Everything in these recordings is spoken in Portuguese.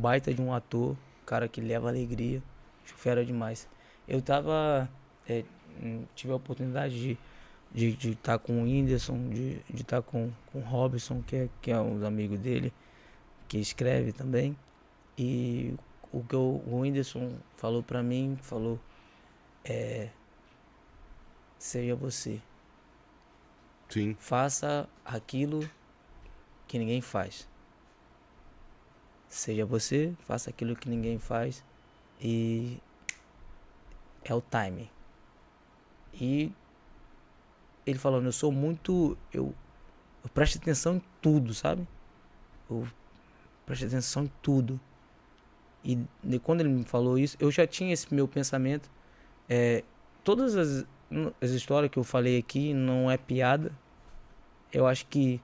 baita de um ator, cara que leva alegria, fera demais. Eu tava. É, tive a oportunidade de de estar de tá com o Whindersson, de estar de tá com, com o Robson, que é, que é um amigo dele, que escreve também. E o que o, o Whindersson falou para mim, falou, é, seja você. Sim. Faça aquilo que ninguém faz. Seja você, faça aquilo que ninguém faz e é o time. E ele falando, eu sou muito. Eu, eu presto atenção em tudo, sabe? Eu presto atenção em tudo. E, quando ele me falou isso, eu já tinha esse meu pensamento. É, todas as, as histórias que eu falei aqui não é piada. Eu acho que,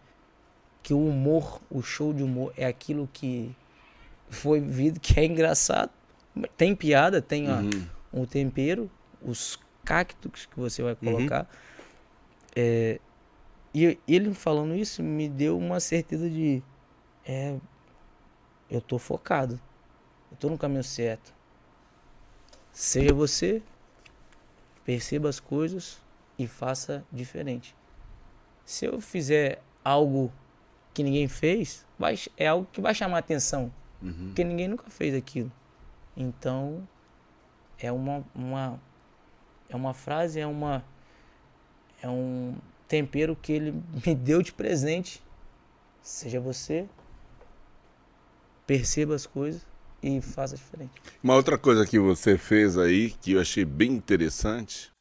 que o humor, o show de humor, é aquilo que foi vivido, que é engraçado. Tem piada, tem uhum. a, um tempero, os cactos que você vai uhum. colocar. Uhum. É, e ele falando isso me deu uma certeza de. É, eu tô focado. Eu tô no caminho certo. Seja você, perceba as coisas e faça diferente. Se eu fizer algo que ninguém fez, vai, é algo que vai chamar atenção. Uhum. Porque ninguém nunca fez aquilo. Então, é uma, uma, é uma frase, é uma é um tempero que ele me deu de presente. Seja você, perceba as coisas e faça diferente. Uma outra coisa que você fez aí que eu achei bem interessante